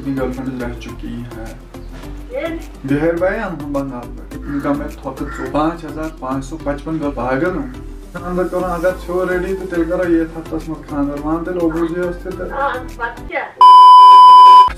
कितनी गर्लफ्रेंड रह चुकी है बिहार भाई हम बंगाल में इनका मैं थोक पाँच हज़ार पाँच सौ पचपन का पागल हूँ खानदर करो अगर छो रेडी तो तेल करो ये था तस्मत खानदर मानते लोग मुझे उससे तो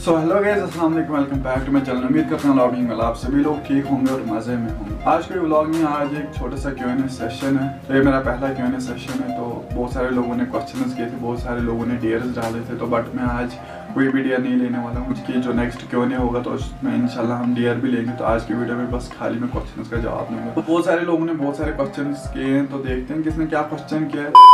सो हेलो गाइस अस्सलाम वालेकुम welcome back to my channel उम्मीद करता हूँ व्लॉगिंग में आप सभी लोग ठीक होंगे और मज़े में होंगे। आज के व्लॉग में आज एक छोटा सा क्यों सेशन है। तो ये मेरा पहला क्यों सेशन है तो बहुत सारे लोगों ने क्वेश्चंस किए थे, बहुत सारे लोगों ने डियर्स डाले थे तो बट मैं आज कोई भी डियर नहीं लेने वाला हूँ। जो नेक्स्ट क्यों होगा तो उसमें इंशाल्लाह हम डियर भी लेंगे। तो आज की वीडियो में बस खाली में क्वेश्चन का जवाब दूँगा। तो बहुत सारे लोगों ने बहुत सारे क्वेश्चन किए हैं तो देखते हैं किसने क्या क्वेश्चन किया है।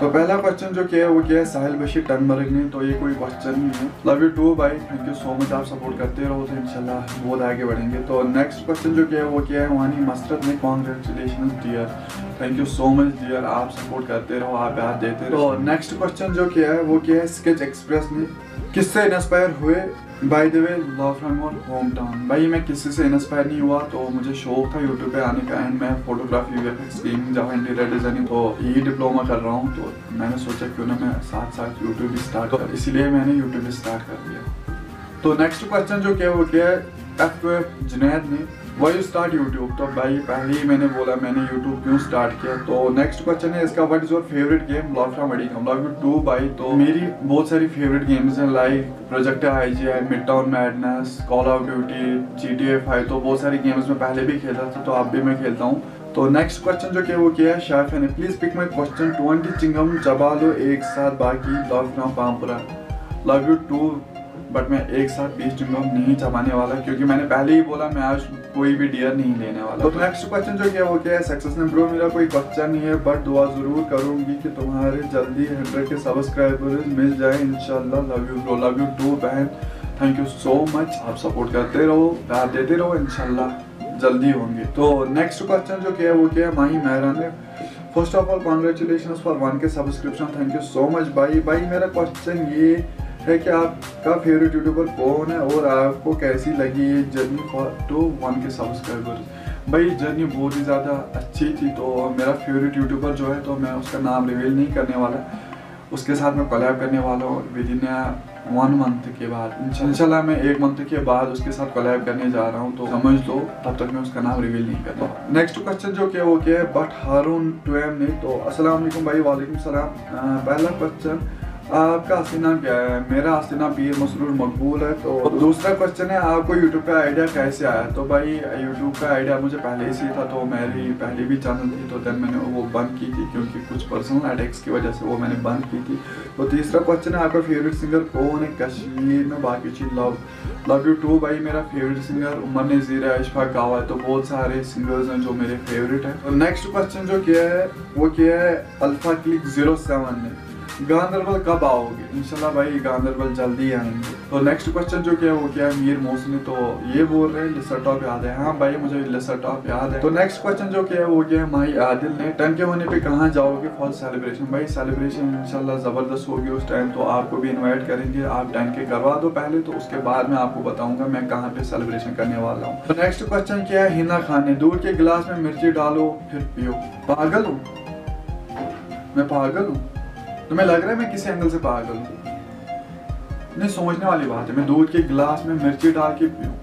तो पहला क्वेश्चन जो किया है वो किया है साहिल बशीर टनबर्ग ने तो ये कोई क्वेश्चन नहीं है। लव यू टू भाई थैंक यू सो मच आप सपोर्ट करते रहो तो इंशाल्लाह बहुत आगे बढ़ेंगे। तो नेक्स्ट क्वेश्चन जो किया है वो किया है वानी मसरत ने congratulation dear thank you so much dear आप सपोर्ट करते रहो आप प्यार देते रहो। तो नेक्स्ट क्वेश्चन जो किया है वो किया है स्केच एक्सप्रेस ने। किससे इंस्पायर हुए? By the way love from your home town भाई, मैं किसी से इंस्पायर नहीं हुआ तो मुझे शौक था यूट्यूब पे आने का एंड मैं photography gaming Java interior designing तो यही डिप्लोमा कर रहा हूँ तो मैंने सोचा क्यों ना मैं साथ साथ यूट्यूब स्टार्ट कर। इसीलिए मैंने यूट्यूब स्टार्ट कर दिया। तो नेक्स्ट क्वेश्चन जो क्या वो क्या एफ़ जुनैद ने वाई यू स्टार्ट यूट्यूब तो भाई, पहले ही मैंने बोला, मैंने यूट्यूब क्यों स्टार्ट किया? तो नेक्स्ट क्वेश्चन है इसका what is your favourite game lock from अडी कम लॉक टू भाई तो मेरी बहुत सारी फेवरेट गेम्स हैं like Project I G I Midtown Madness Call of Duty G T F I तो बहुत सारी गेम्स में पहले भी खेलता था तो अब भी मैं खेलता हूँ। तो नेक्स्ट क्वेश्चन जो क्या वो किया है शाफ ने please pick my question twenty chewing gum चबा लो एक साथ, बाकी lock from Pampora love you too but मैं एक साथ बीस चिंगम नहीं चबाने वाला, क्योंकि मैंने पहले ही बोला मैं आज कोई भी डियर नहीं लेने वाला। तो नेक्स्ट क्वेश्चन जो क्या वो क्या है? सक्सेस ने ब्रो मेरा कोई क्वेश्चन नहीं है बट दुआ ज़रूर करूँगी कि तुम्हारे जल्दी हंड्रेड के सब्सक्राइबर मिल जाए। इनशाला love you bro love you too बहन। थैंक यू सो मच आप सपोर्ट करते रहो, प्यार देते रहो इनशाला जल्दी होंगे। तो नेक्स्ट क्वेश्चन जो क्या है वो क्या है? माही मेहरा ने। First of all congratulation for one K subscription thank you so much भाई भाई, मेरा क्वेश्चन ये है कि आपका फेवरेट यूट्यूबर कौन है और आपको कैसी लगी ये journey for two one K subscribers भाई जर्नी बहुत ही ज़्यादा अच्छी थी तो मेरा फेवरेट यूट्यूबर जो है तो मैं उसका नाम रिवील नहीं करने वाला। उसके साथ मैं कोलैब करने वाला हूँ विद इन वन मंथ के बाद, इंशाल्लाह मैं एक मंथ के बाद उसके साथ कोलैब करने जा रहा हूँ तो समझ लो, तब तक मैं उसका नाम रिवील नहीं करता नेक्स्ट क्वेश्चन जो क्या वो क्या है बट हारून टुएम ने तो अस्सलाम भाई, वालेकुम सलाम। पहला क्वेश्चन आपका असली नाम क्या है? मेरा असली नाम पीर मसरूर मकबूल है तो दूसरा क्वेश्चन है, आपको यूट्यूब का आइडिया कैसे आया? तो भाई यूट्यूब का आइडिया मुझे पहले ही था तो मेरी पहले भी चैनल थी तो देन मैंने वो बंद की थी, क्योंकि कुछ पर्सनल अटैक्स की वजह से वो मैंने बंद की थी। तो तीसरा क्वेश्चन है, आपका फेवरेट सिंगर कौन है? कश्मीर में बाकी चीज़ लव लव यू टू भाई, मेरा फेवरेट सिंगर उमर नज़ीर है, इशफाक गावा है तो बहुत सारे सिंगर्स हैं जो मेरे फेवरेट हैं। तो नेक्स्ट क्वेश्चन जो किया है, वो किया है, अल्फ़ा क्लिक ज़ीरो सेवन ने गांधरबल कब आओगे? इंशाल्लाह भाई, गांधरबल जल्दी आएँगे। तो नेक्स्ट क्वेश्चन जो क्या वो क्या है, मीर मोहसिन तो ये बोल रहे हैं लिसर टॉप याद है। हाँ भाई, मुझे लिसर टॉप याद है। तो नेक्स्ट क्वेश्चन जो क्या है, वो क्या है माही आदिल ने टेन के होने पे कहाँ जाओगे फॉर सेलिब्रेशन भाई सेलिब्रेशन इंशाल्लाह ज़बरदस्त होगी उस टाइम तो आपको भी इन्वाइट करेंगे। आप टेन के करवा दो पहले तो उसके बाद में आपको बताऊँगा मैं कहाँ पे सेलिब्रेशन करने वाला हूँ। तो नेक्स्ट क्वेश्चन क्या है, हिना खान ने दूध के गिलास में मिर्ची डालो, फिर पियो। पागल हूँ? मैं पागल हूँ? तुम्हें लग रहा है मैं किसी एंगल से पागल हूँ? नहीं सोचने वाली बात है, मैं दूध के गिलास में मिर्ची डाल के पीऊँ।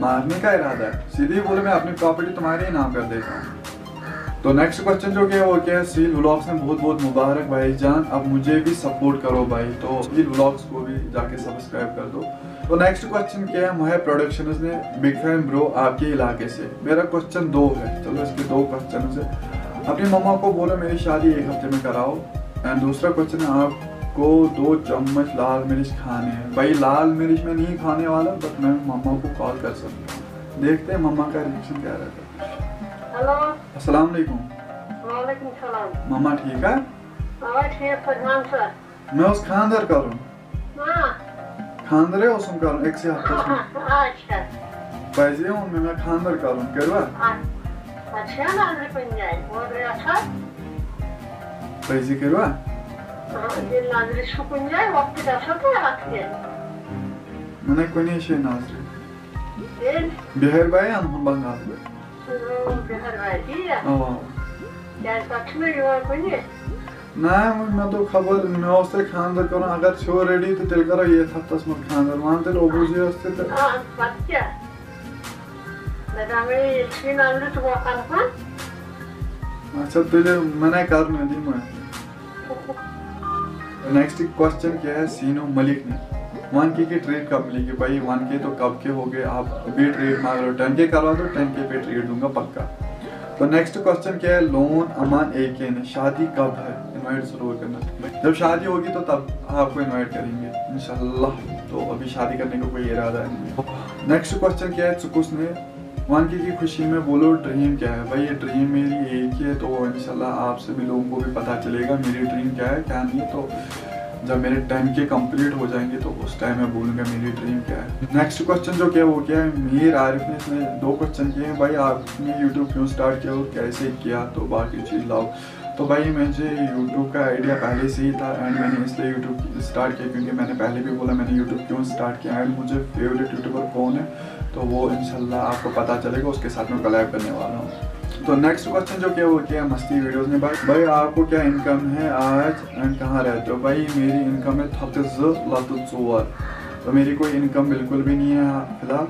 मारने का इरादा है। सीधे बोले, मैं अपनी प्रॉपर्टी तुम्हारे ही नाम कर देता हूँ। तो नेक्स्ट क्वेश्चन जो क्या वो क्या है? सील व्लॉग्स में बहुत बहुत मुबारक भाई जान। अब मुझे भी सपोर्ट करो भाई। तो सील व्लॉग्स को भी जाके सब्सक्राइब कर दो। तो नेक्स्ट क्वेश्चन क्या है? मुहे प्रोडक्शन ने बिग फ़ैन ब्रो आपके इलाके से। मेरा क्वेश्चन दो है। चलो इसके दो क्वेश्चन है। अपनी मम्मा को बोलो, मेरी शादी एक हफ़्ते में कराओ। एंड दूसरा क्वेश्चन है आपको दो चम्मच लाल मिर्च खाने हैं। भाई लाल मिर्च में नहीं खाने वाला बट मैं मम्मा को कॉल कर सकता हूँ। देखते हैं मम्मा का रिएक्शन क्या रहता है। हेलो अस्सलाम वालेकुम मम्मा ठीक है? हाँ मैं उस खानदार करूँ हाँ। खानदार है उसम करूँ एक से हफ़्ते में अच्छा। पैसे हूँ मैं खानदार करूँ? अच्छा अच्छा पैसे करवा दिल सुकुन जाए वक्त दसो तो रखते मैंने कोई नहीं शे नाजरे दिल बिहार भाई हम बंगाल में बिहार वाली हाँ क्या सच में युवा कोई ना मैं तो खबर मैं उससे खानदर करो अगर छो रेडी तो तेल करो ये हफ्तस मत खानदर मान तेल ओबूजी उससे तो हाँ बच्चा दादा मेरी इसकी नाम तो वो कन्फर्म अच्छा तुझे मना करने दी मैं नेक्स्ट क्वेश्चन क्या है? सीनो मलिक ने। वन के की ट्रेड कब मिलेगी? भाई वन के तो कब के हो गए? आप अभी ट्रेड मांग रहे हो। टेन के करवा दो टेन के पे ट्रेड दूँगा, पक्का। तो नेक्स्ट क्वेश्चन क्या है? लोन अमान ए के ने। शादी कब है? इनवाइट ज़रूर करना। जब शादी होगी तो तब आपको इनवाइट करेंगे। इंशाल्लाह तो अभी शादी करने का को कोई इरादा नहीं नेक्स्ट क्वेश्चन क्या है? चुकुस ने वन की खुशी में बोलो ड्रीम क्या है भाई? ये ड्रीम मेरी एक ही है तो इंशाल्लाह आप सभी लोगों को भी पता चलेगा मेरी ड्रीम क्या है, क्या नहीं। तो जब मेरे टेन के कंप्लीट हो जाएँगे तो उस टाइम मैं बोलूँगा मेरी ड्रीम क्या है। नेक्स्ट क्वेश्चन जो क्या वो क्या है? मीर आरिफ ने इसमें दो क्वेश्चन किए हैं। भाई, आपने यूट्यूब क्यों स्टार्ट किया और कैसे किया? तो बाकी चीज़ लाओ। तो भाई, मुझे यूट्यूब का आइडिया पहले से ही था एंड मैंने इसलिए यूट्यूब स्टार्ट किया क्योंकि मैंने पहले भी बोला मैंने यूट्यूब क्यों स्टार्ट किया एंड मुझे फेवरेट यूट्यूबर कौन है? तो वो इंशाल्लाह आपको पता चलेगा, उसके साथ में कलेक्ट करने वाला हूँ। तो नेक्स्ट क्वेश्चन जो क्या वो क्या मस्ती वीडियोस में भाई? भाई, आपको क्या इनकम है आज एंड कहाँ रहते हो? भाई, मेरी इनकम है थप्त लत चोर तो मेरी कोई इनकम बिल्कुल भी नहीं है फ़िलहाल।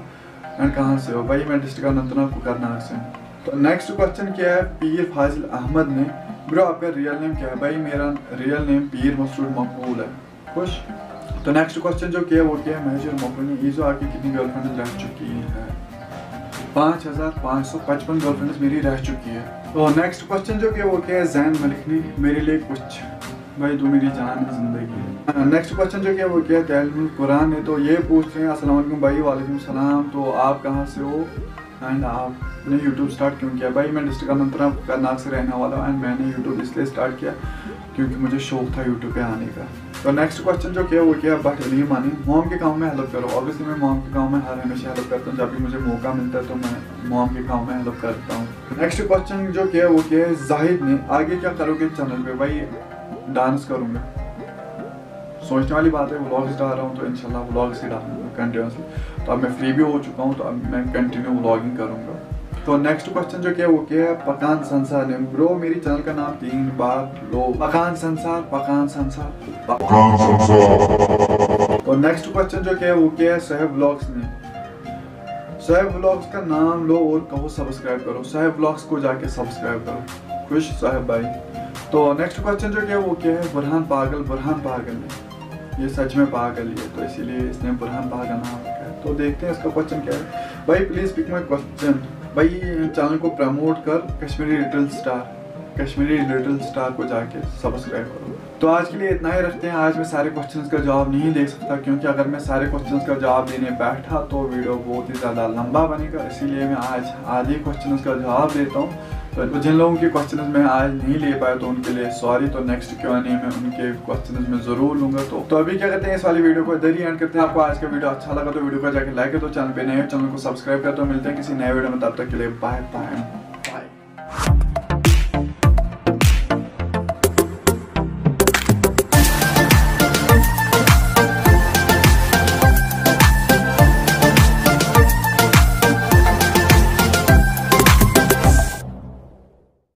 एंड कहाँ से हो? भाई, मैं डिस्ट्रिक्ट अनंतनाग को करनाग से। तो नेक्स्ट क्वेश्चन क्या है? पीर फाजिल अहमद ने। ब्रो आपका रियल नेम क्या है? भाई, मेरा रियल नेम पीर मसूद मकबूल है। खुश। तो नेक्स्ट क्वेश्चन जो किया वो क्या है महजूर मकबूल ने ये जो आपकी कितनी गर्लफ्रेंड रह चुकी है? पाँच हज़ार पाँच सौ पचपन गर्लफ्रेंड्स मेरी रह चुकी है। तो नेक्स्ट क्वेश्चन जो किया वो क्या है जैन मलिक ने, मेरे लिए कुछ। भाई, तू मेरी जान है ज़िंदगी नेक्स्ट क्वेश्चन जो क्या वो क्या है कुरान है तो ये पूछ रहे हैं वालेकुम भाई, वालेकुम सलाम तो आप कहाँ से हो? एंड आपने यूट्यूब स्टार्ट क्यों किया? भाई, मैं डिस्ट्रिक्ट अनंतनाग करनाग से रहने वाला हूँ एंड मैंने यूट्यूब इसलिए स्टार्ट किया, क्योंकि मुझे शौक था यूट्यूब पे आने का। तो नेक्स्ट क्वेश्चन जो किया वो किया बट नहीं मानी। मॉम के काम में हेल्प करो। ऑब्वियसली मैं मॉम के काम में हर हमेशा हेल्प करता हूँ। जब भी मुझे मौका मिलता है तो मैं मॉम के काम में हेल्प करता हूँ। नेक्स्ट क्वेश्चन जो किया वो किया है जाहिद ने आगे क्या करोगे चैनल पे? भाई डांस करूँगा। सोचने वाली बात है व्लॉग्स डाल रहा हूँ तो इंशाल्लाह व्लॉग्स ही डालूँगा कंटिन्यूसली तो अब मैं फ्री भी हो चुका हूँ तो अब मैं कंटिन्यू व्लॉगिंग करूँगा। तो नेक्स्ट क्वेश्चन जो क्या वो क्या है? पकान संसार ने। ब्रो मेरी चैनल का नाम तीन बार लो। पकान संसार पकान संसार पकान संसार। तो नेक्स्ट क्वेश्चन जो क्या है वो क्या है? सहब ब्लॉग्स ने। सहब ब्लॉग्स का नाम लो और कहो सब्सक्राइब करो। सहब ब्लॉग्स को जाके सब्सक्राइब करो। खुश साहब भाई। तो नेक्स्ट क्वेश्चन जो क्या है वो क्या है? बुरहान पागल बुरहान पागल ने। ये सच में पागल ही है तो इसीलिए इसने बुरहान पागल नाम रखा है। तो देखते हैं इसका क्वेश्चन क्या है। भाई प्लीज़ पिक माई क्वेश्चन भाई चैनल को प्रमोट कर Kashmiri little star Kashmiri little star को जाके सब्सक्राइब करो। तो आज के लिए इतना ही रखते हैं। आज मैं सारे क्वेश्चंस का जवाब नहीं दे सकता, क्योंकि अगर मैं सारे क्वेश्चंस का जवाब देने बैठा तो वीडियो बहुत ही ज़्यादा लंबा बनेगा। इसीलिए मैं आज आधे क्वेश्चंस का जवाब देता हूँ। तो जिन लोगों के क्वेश्चन मैं आज नहीं ले पाया तो उनके लिए सॉरी तो नेक्स्ट क्यों नहीं मैं उनके क्वेश्चन में ज़रूर लूँगा। तो तो अभी क्या कहते हैं इस वाली वीडियो को? इधर ही एंड करते हैं। आपको आज का वीडियो अच्छा लगा तो वीडियो को जाकर लाइक है तो चैनल पे नए चैनल को सब्सक्राइब कर तो मिलते हैं किसी नए वीडियो में, तब तक के लिए बाय बाय